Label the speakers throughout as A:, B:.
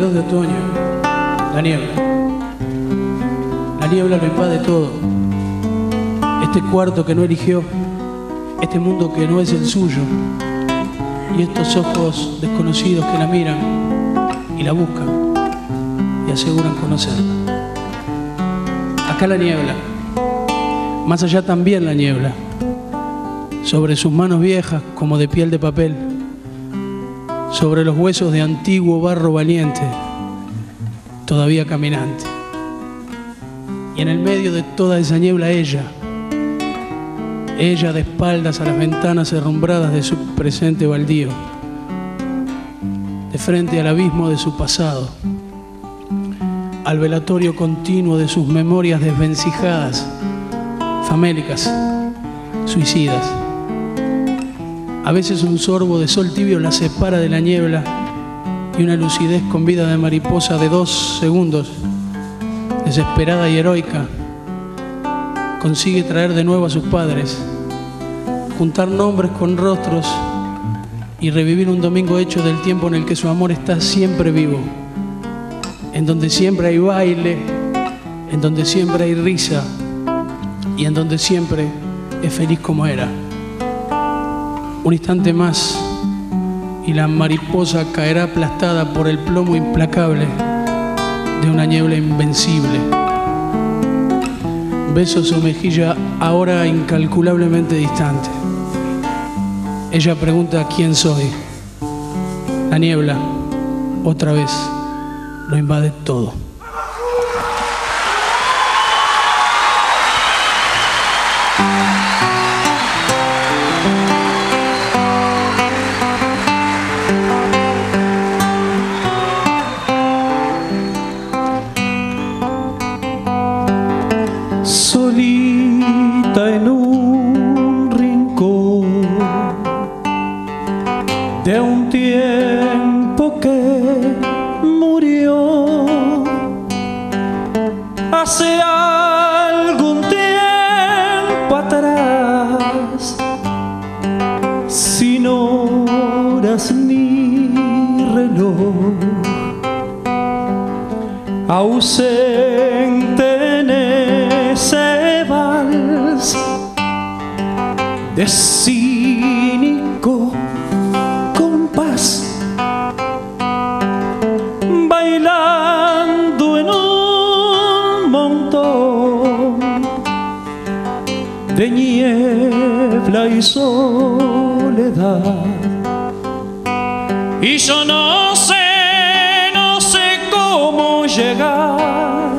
A: otoño, la niebla. La niebla lo invade todo. Este cuarto que no eligió, este mundo que no es el suyo, y estos ojos desconocidos que la miran y la buscan y aseguran conocerla. Acá la niebla, más allá también la niebla, sobre sus manos viejas como de piel de papel sobre los huesos de antiguo barro valiente, todavía caminante. Y en el medio de toda esa niebla ella, ella de espaldas a las ventanas herrumbradas de su presente baldío, de frente al abismo de su pasado, al velatorio continuo de sus memorias desvencijadas, famélicas, suicidas. A veces un sorbo de sol tibio la separa de la niebla y una lucidez con vida de mariposa de dos segundos, desesperada y heroica, consigue traer de nuevo a sus padres, juntar nombres con rostros y revivir un domingo hecho del tiempo en el que su amor está siempre vivo, en donde siempre hay baile, en donde siempre hay risa y en donde siempre es feliz como era. Un instante más y la mariposa caerá aplastada por el plomo implacable de una niebla invencible. Beso su mejilla ahora incalculablemente distante. Ella pregunta quién soy. La niebla, otra vez, lo invade todo.
B: De un tiempo que murió. Hace algún tiempo atrás sin horas ni reloj ausente en ese vals soledad. Y yo no sé no sé cómo llegar.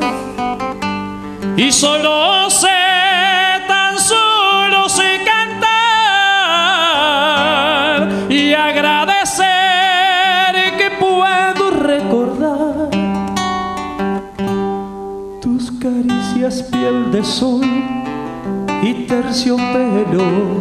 B: Y solo sé, tan solo sé cantar y agradecer que puedo recordar tus caricias piel de sol y terciopelo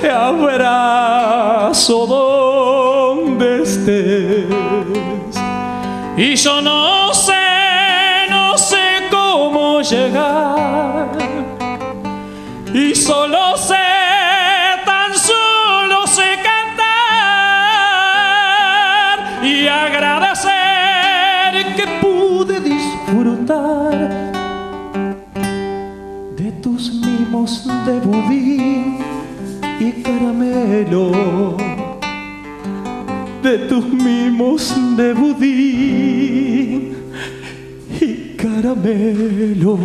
B: te abrazo donde estés. Y yo no sé, no sé cómo llegar. Y solo sé, tan solo y caramelo, de tus mimos de budín y caramelo.